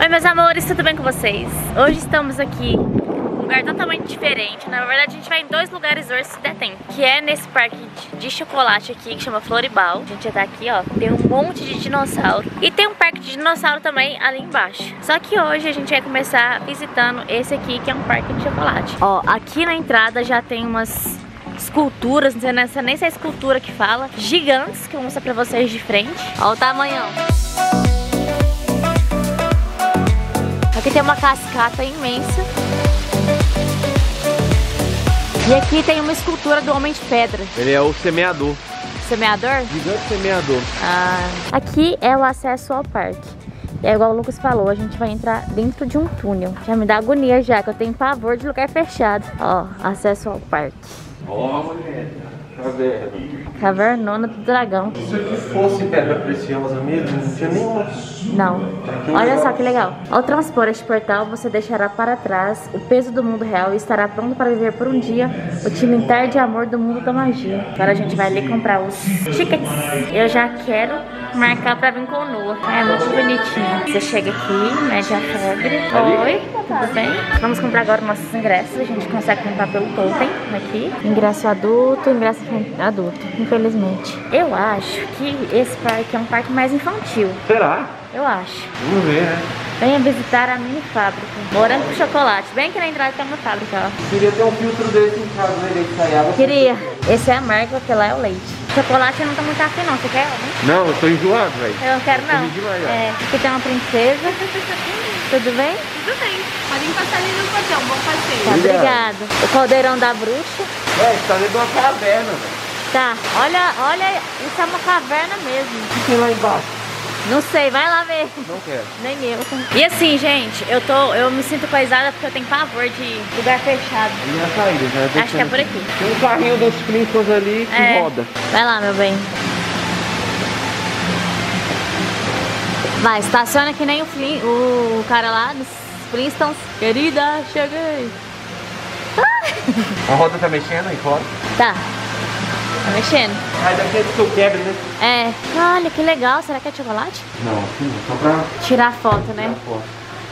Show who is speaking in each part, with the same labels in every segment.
Speaker 1: Oi meus amores, tudo bem com vocês? Hoje estamos aqui num lugar totalmente diferente. Na verdade a gente vai em dois lugares hoje se der tempo. Que é nesse parque de chocolate aqui que chama Floribal. A gente já tá aqui ó, tem um monte de dinossauro. E tem um parque de dinossauro também ali embaixo. Só que hoje a gente vai começar visitando esse aqui que é um parque de chocolate. Ó, aqui na entrada já tem umas esculturas, não sei nem se é escultura que fala, gigantes, que eu vou mostrar pra vocês de frente. Olha o tamanhão. Aqui tem uma cascata imensa. E aqui tem uma escultura do Homem de Pedra.
Speaker 2: Ele é o semeador.
Speaker 1: Semeador?
Speaker 2: Gigante semeador.
Speaker 1: Ah. Aqui é o acesso ao parque. É igual o Lucas falou, a gente vai entrar dentro de um túnel. Já me dá agonia já, que eu tenho pavor de lugar fechado. Ó, acesso ao parque.
Speaker 2: Ó, mulher. Caverna.
Speaker 1: Cavernona do dragão.
Speaker 2: Se aqui fosse pedra preciosa mesmo, não tinha nenhuma.
Speaker 1: Não. Olha só que legal. Ao transpor este portal, você deixará para trás o peso do mundo real e estará pronto para viver por um dia o timitar de amor do mundo da magia. Agora a gente vai ali comprar os tickets. Eu já quero marcar pra vir com o Noah. É muito bonitinho. Você chega aqui, mede a febre. Oi, tudo bem? Vamos comprar agora nossos ingressos. A gente consegue comprar pelo totem aqui. Ingresso adulto, ingresso adulto, infelizmente. Eu acho que esse parque é um parque mais infantil.
Speaker 2: Será?
Speaker 1: Eu acho.
Speaker 2: Vamos ver, né?
Speaker 1: Venha visitar a mini fábrica. Morango com chocolate. Bem aqui na entrada tem uma fábrica, ó.
Speaker 2: Queria ter um filtro desse em casa, né? Água.
Speaker 1: Queria. Esse é amargo, porque lá é o leite. Chocolate eu não tô muito afim não. Você quer, né?
Speaker 2: Não, eu tô enjoado, velho.
Speaker 1: Eu não quero não.
Speaker 2: Demais,
Speaker 1: é, aqui tem uma princesa. Tudo bem?
Speaker 3: Tudo bem. Podem passar ali no portão, bom passeio.
Speaker 1: Tá,
Speaker 2: Obrigado.
Speaker 1: obrigado. O caldeirão da bruxa.
Speaker 2: É, tá dentro de uma caverna, velho.
Speaker 1: Tá, olha, olha, isso é uma caverna mesmo.
Speaker 2: O que tem lá embaixo?
Speaker 1: Não sei, vai lá ver.
Speaker 2: Não quero.
Speaker 1: Nem eu. E assim, gente, eu tô, eu me sinto coisada porque eu tenho pavor de lugar fechado.
Speaker 2: E a saída, né?
Speaker 1: Acho que é por aqui.
Speaker 2: Tem um carrinho dos Flintstones ali que
Speaker 1: É.
Speaker 2: roda.
Speaker 1: Vai lá, meu bem. Vai, estaciona que nem o, Flin, o cara lá dos Flintstones. Querida, cheguei.
Speaker 2: A roda tá mexendo aí fora?
Speaker 1: Tá. Tá mexendo.
Speaker 2: Aí daqui é que eu quebro, né?
Speaker 1: É. Olha, que legal. Será que é chocolate?
Speaker 2: Não, não. Só pra
Speaker 1: Tirar foto, né?
Speaker 2: tirar foto.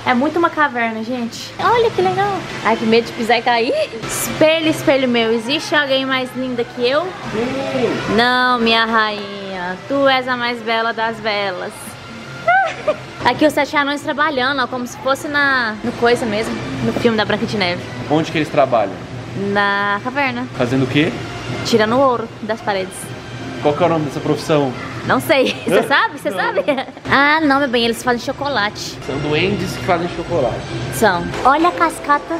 Speaker 1: É muito uma caverna, gente. Olha que legal. Ai, que medo de pisar e cair. Espelho, espelho meu. Existe alguém mais linda que eu?
Speaker 2: Sim.
Speaker 1: Não, minha rainha. Tu és a mais bela das belas. Aqui os sete anões trabalhando, ó, como se fosse na no coisa mesmo, no filme da Branca de Neve.
Speaker 2: Onde que eles trabalham?
Speaker 1: Na caverna,
Speaker 2: Fazendo o quê?
Speaker 1: Tirando o ouro das paredes.
Speaker 2: Qual que é o nome dessa profissão?
Speaker 1: Não sei, você sabe? Você sabe? Ah, não, meu bem, eles fazem chocolate.
Speaker 2: São duendes que fazem chocolate.
Speaker 1: São. Olha a cascata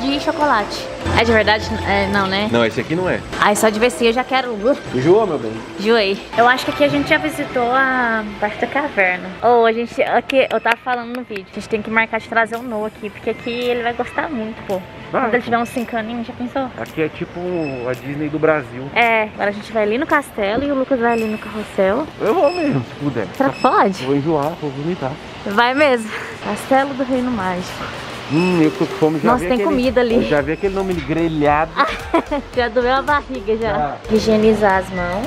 Speaker 1: de chocolate. É de verdade? É, não, né?
Speaker 2: Não, esse aqui não é.
Speaker 1: Ai, só de ver se eu já quero. Uh,
Speaker 2: Enjoou, meu bem?
Speaker 1: Joei. Eu acho que aqui a gente já visitou a parte da caverna. Ou a gente. Aqui, eu tava falando no vídeo. A gente tem que marcar de trazer o No aqui, porque aqui ele vai gostar muito, pô.
Speaker 2: Vai.
Speaker 1: Quando ele tiver uns 5 aninhos, já pensou?
Speaker 2: Aqui é tipo a Disney do Brasil.
Speaker 1: É, agora a gente vai ali no castelo e o Lucas vai ali no carrossel.
Speaker 2: Eu vou mesmo, se puder.
Speaker 1: Será que pode?
Speaker 2: Vou enjoar, vou vomitar.
Speaker 1: Vai mesmo. Castelo do Reino Mágico.
Speaker 2: Hum, eu tô com fome já
Speaker 1: Nossa, tem
Speaker 2: aquele-
Speaker 1: comida ali.
Speaker 2: Já vi aquele nome grelhado.
Speaker 1: Já doeu a barriga já.
Speaker 2: Já.
Speaker 1: Higienizar as mãos.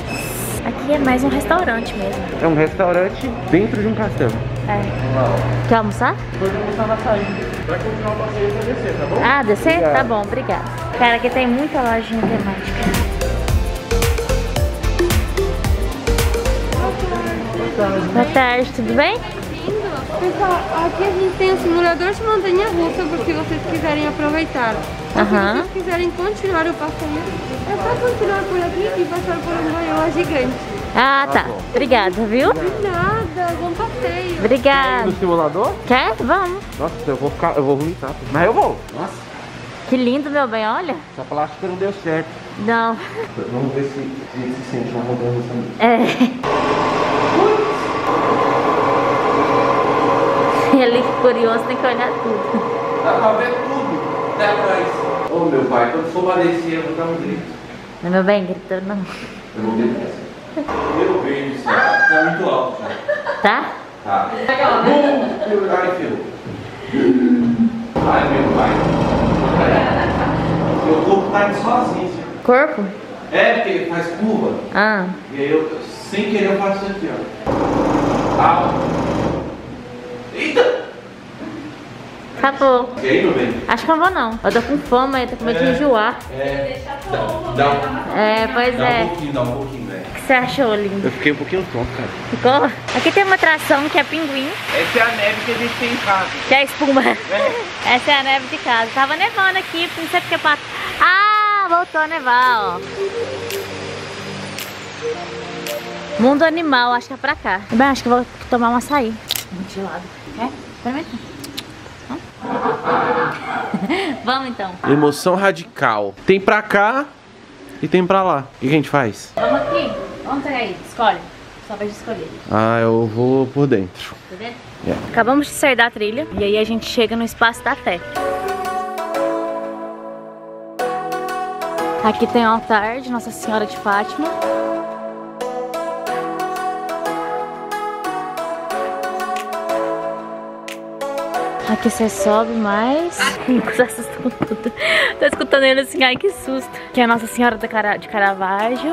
Speaker 1: Aqui é mais um restaurante mesmo.
Speaker 2: É um restaurante dentro de um castelo.
Speaker 1: É. Quer almoçar?
Speaker 2: Depois eu vou estar na saída. Vai continuar o passeio pra descer, tá bom?
Speaker 1: Ah, descer?
Speaker 2: Obrigado.
Speaker 1: Tá bom, obrigada. Cara, aqui tem muita lojinha temática. Boa tarde, tudo bem?
Speaker 3: Pessoal, aqui a gente tem o simulador de montanha russa, por se vocês quiserem aproveitar. Ou
Speaker 1: Aham.
Speaker 3: Se vocês quiserem continuar o passeio, é só continuar por aqui e passar por um gaiola gigante.
Speaker 1: Ah, tá. Obrigada, viu?
Speaker 3: De nada, bom passeio.
Speaker 1: Obrigada.
Speaker 2: No simulador?
Speaker 1: Quer? Vamos.
Speaker 2: Nossa, eu vou ficar, eu vou vomitar. Mas eu vou. Nossa,
Speaker 1: Que lindo, meu bem, olha.
Speaker 2: essa plástica não deu certo.
Speaker 1: Não.
Speaker 2: Vamos ver se se, se sente uma mudança também.
Speaker 1: É. Ele curioso tem que olhar tudo.
Speaker 2: Dá pra ver tudo até atrás. Ô meu pai, quando for lá descer, eu vou dar um grito.
Speaker 1: Não, meu bem, gritando não.
Speaker 2: Eu vou gritar. Meu bem do céu, tá muito alto já.
Speaker 1: Tá?
Speaker 2: Tá. Bum! Ai, filho. Ai, meu pai. Meu corpo tá indo sozinho.
Speaker 1: Corpo?
Speaker 2: É, porque ele faz curva.
Speaker 1: Ah.
Speaker 2: E aí eu, sem querer, eu faço isso aqui, ó. Ah. Eita!
Speaker 1: Acabou.
Speaker 2: E aí, meu bem?
Speaker 1: Acho que eu não vou não. Eu tô com fome, eu tô com medo de enjoar.
Speaker 2: É. Dá, dá, um-
Speaker 1: É, pois
Speaker 2: dá um
Speaker 1: é.
Speaker 2: pouquinho, dá um pouquinho, velho.
Speaker 1: O que você achou, lindo?
Speaker 2: Eu fiquei um pouquinho tonto, cara.
Speaker 1: Ficou? Aqui tem uma atração que é pinguim,
Speaker 2: Essa é a neve que a gente tem em casa.
Speaker 1: que é espuma. Essa é a neve de casa. Tava nevando aqui, não sei porque pra... Ah, voltou a nevar, ó. Mundo animal, acho que é pra cá. Bem, acho que vou tomar um açaí. Muito gelado. Quer? Experimenta. Vamos então.
Speaker 2: Emoção radical. Tem pra cá e tem pra lá. O que a gente faz?
Speaker 1: Vamos aqui. Vamos pegar aí. Escolhe. Só vai escolher.
Speaker 2: Ah, eu vou por dentro.
Speaker 1: Tá vendo?
Speaker 2: É.
Speaker 1: Acabamos de sair da trilha e aí a gente chega no espaço da fé. Aqui tem o altar de Nossa Senhora de Fátima. Aqui você sobe mais. Lucas assustou tudo. Tô escutando ele assim, ai que susto. Aqui é a Nossa Senhora de Caravaggio.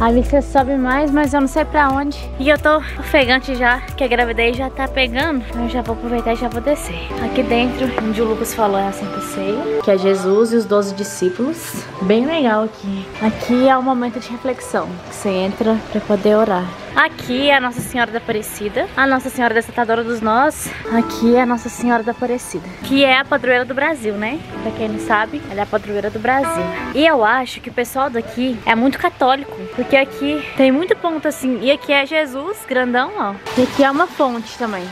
Speaker 1: Ali você sobe mais, mas eu não sei pra onde. E eu tô ofegante já, que a gravidez já tá pegando. Eu já vou aproveitar e já vou descer. Aqui dentro, onde o Lucas falou, é a Santa Ceia. Que é Jesus e os 12 discípulos. Bem legal aqui. Aqui é o momento de reflexão. Que você entra pra poder orar. Aqui é a Nossa Senhora da Aparecida. A Nossa Senhora Desatadora dos Nós. Aqui é a Nossa Senhora da Aparecida. Que é a padroeira do Brasil, né? Pra quem não sabe, ela é a padroeira do Brasil. E eu acho que o pessoal daqui é muito católico. Porque aqui tem muito ponto assim. E aqui é Jesus, grandão, ó. E aqui é uma fonte também.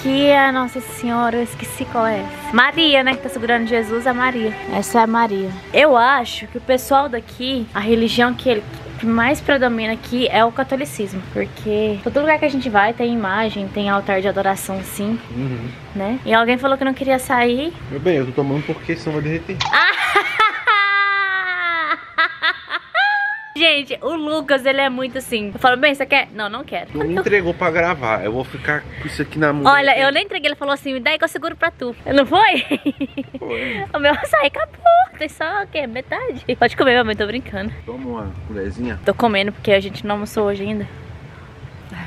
Speaker 1: Aqui é a Nossa Senhora, eu esqueci qual é. Maria, né? Que tá segurando Jesus, é Maria. Essa é a Maria. Eu acho que o pessoal daqui, a religião que ele que mais predomina aqui é o catolicismo. Porque todo lugar que a gente vai tem imagem, tem altar de adoração sim, né? E alguém falou que não queria sair.
Speaker 2: Meu bem, eu tô tomando porque senão vai derreter.
Speaker 1: Gente, o Lucas, ele é muito assim. Eu falo, bem, você quer? Não, não quero.
Speaker 2: Não me entregou pra gravar. Eu vou ficar com isso aqui na mão.
Speaker 1: Olha, eu nem entreguei, ele falou assim, me dá aí que eu seguro pra tu. Não foi?
Speaker 2: Foi.
Speaker 1: O meu açaí acabou. Tem só o quê? Metade. Pode comer, mamãe, tô brincando.
Speaker 2: Toma uma colherzinha.
Speaker 1: Tô comendo porque a gente não almoçou hoje ainda.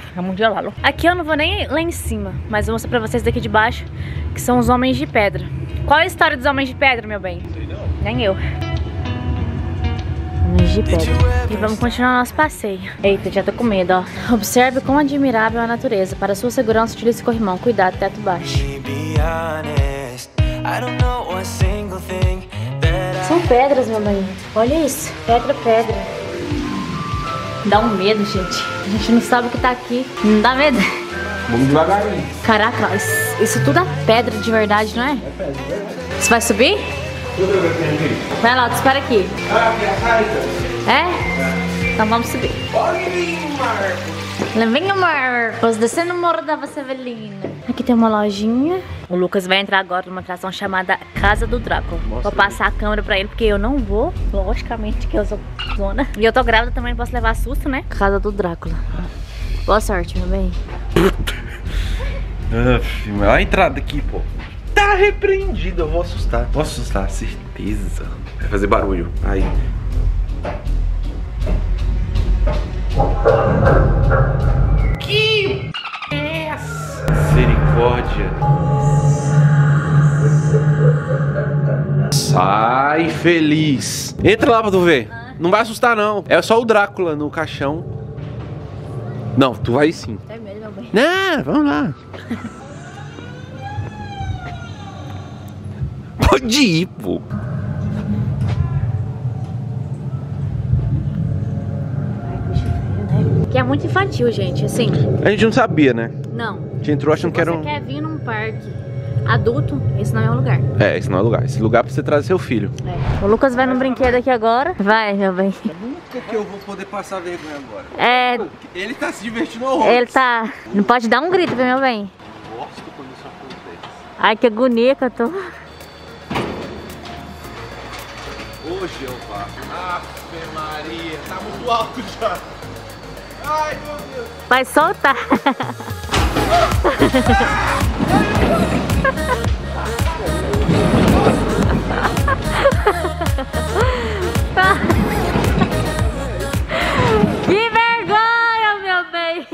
Speaker 1: Fica muito gelado. Aqui eu não vou nem lá em cima, mas vou mostrar pra vocês daqui de baixo, que são os homens de pedra. Qual é a história dos homens de pedra, meu bem? Nem eu. De pedra. E vamos continuar nosso passeio. Eita, já tô com medo, ó. Observe quão admirável é a natureza. Para sua segurança, utilize corrimão. Cuidado, teto baixo. São pedras, meu bem. Olha isso. Pedra, pedra. Dá um medo, gente. A gente não sabe o que tá aqui. Não dá medo?
Speaker 2: Vamos devagarinho.
Speaker 1: Caraca, isso, isso tudo é pedra de verdade, não é? É pedra, verdade. Você vai subir? Vai lá, espera aqui.
Speaker 2: Ah, é?
Speaker 1: Então vamos subir.
Speaker 2: Vir, Marcos.
Speaker 1: Venha, Marcos, descendo o Morro da Vasevelina. Aqui tem uma lojinha. O Lucas vai entrar agora numa atração chamada Casa do Drácula. Vou passar a câmera pra ele, porque eu não vou. Logicamente que eu sou zona. E eu tô grávida também, não posso levar susto, né? Casa do Drácula. Boa sorte, meu bem.
Speaker 2: A entrada aqui, pô. Tá repreendido, eu vou assustar. Vou assustar, certeza. Vai fazer barulho. Aí. Que é essa? Misericórdia. Sai feliz. Entra lá pra tu ver. Não vai assustar, não. É só o Drácula no caixão. Não, tu vai sim.
Speaker 1: Medo, meu bem.
Speaker 2: Não, vamos lá. Pode ir, pô.
Speaker 1: Que é muito infantil, gente. Assim,
Speaker 2: A gente não sabia, né?
Speaker 1: não.
Speaker 2: A gente entrou achando que era
Speaker 1: Você
Speaker 2: um.
Speaker 1: quer vir num parque adulto, esse não é o lugar.
Speaker 2: É, esse não é o lugar. Esse lugar é pra você trazer seu filho.
Speaker 1: É. O Lucas vai num brinquedo aqui agora. Vai, meu bem.
Speaker 2: Nunca que eu vou poder passar vergonha agora.
Speaker 1: É,
Speaker 2: Ele tá se divertindo horror.
Speaker 1: ele tá. Não pode dar um grito, meu bem?
Speaker 2: Gosto quando isso acontece.
Speaker 1: Ai, que agonia que eu tô.
Speaker 2: Ô, Jeová. Ave Maria. Tá muito alto já. Ai, meu Deus.
Speaker 1: Vai soltar. Que vergonha, meu bem.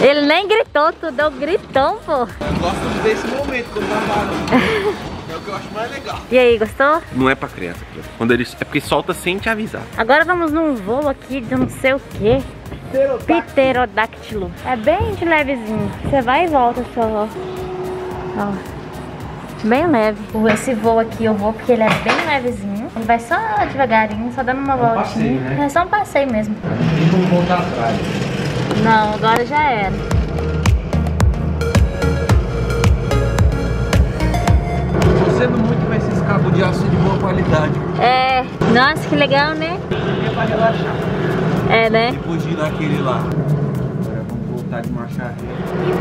Speaker 1: Ele nem gritou, tu deu gritão, pô.
Speaker 2: Eu gosto desse momento quando tá que eu acho mais legal.
Speaker 1: E aí, gostou?
Speaker 2: Não é pra criança. Quando eles. É porque solta sem te avisar.
Speaker 1: Agora vamos num voo aqui de não sei o que. Pterodáctilo. É bem de levezinho. Você vai e volta só, ó. Ó. Bem leve. Esse voo aqui eu vou porque ele é bem levezinho. Ele vai só devagarinho, só dando uma voltinha.
Speaker 2: passeio, né?
Speaker 1: É só um passeio mesmo.
Speaker 2: E vamos voltar atrás.
Speaker 1: Não, agora já era.
Speaker 2: Tô sendo muito com esses cabos de aço de boa qualidade.
Speaker 1: É. Nossa, que legal, né?
Speaker 2: É pra relaxar.
Speaker 1: É, né?
Speaker 2: Fugir daquele lá. Agora vamos voltar de marcha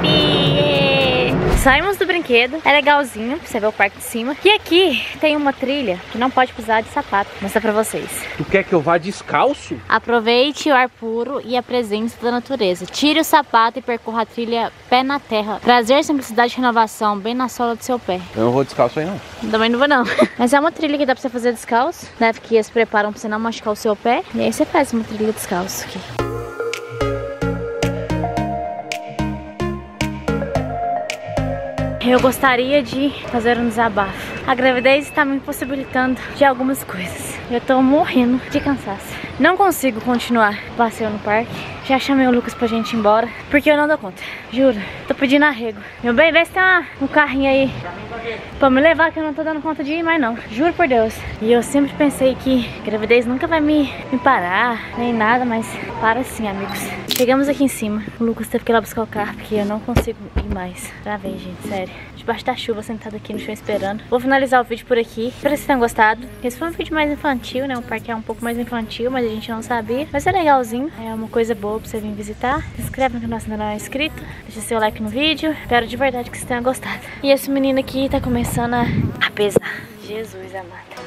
Speaker 2: ré.
Speaker 1: Saímos do brinquedo, é legalzinho, você vê o parque de cima. E aqui tem uma trilha que não pode precisar de sapato. Vou mostrar pra vocês.
Speaker 2: Tu quer que eu vá descalço?
Speaker 1: Aproveite o ar puro e a presença da natureza. Tire o sapato e percorra a trilha pé na terra. Prazer, simplicidade e renovação, bem na sola do seu pé.
Speaker 2: Eu não vou descalço aí não.
Speaker 1: Também não vou não. Mas é uma trilha que dá pra você fazer descalço, né? Que eles preparam pra você não machucar o seu pé. E aí você faz uma trilha descalço aqui. Eu gostaria de fazer um desabafo. A gravidez está me impossibilitando de algumas coisas. Eu tô morrendo de cansaço. Não consigo continuar passeio no parque. Já chamei o Lucas pra gente ir embora, porque eu não dou conta. Juro, tô pedindo arrego. Meu bem, vê se tem uma- um carrinho aí pra me levar, que eu não tô dando conta de ir mais não. Juro por Deus. E eu sempre pensei que gravidez nunca vai me, me parar, nem nada, mas para sim, amigos. Chegamos aqui em cima. O Lucas teve que ir lá buscar o carro, porque eu não consigo ir mais. Travei, gente, sério. Debaixo da chuva, sentado aqui no chão esperando. Vou finalizar o vídeo por aqui. Espero que vocês tenham gostado. Esse foi um vídeo mais infantil, né? O parque é um pouco mais infantil, mas a gente não sabia. Mas é legalzinho. É uma coisa boa pra você vir visitar. Se inscreve no canal se ainda não é inscrito. Deixa seu like no vídeo. Espero de verdade que vocês tenham gostado. E esse menino aqui tá começando a, pesar. Jesus amado.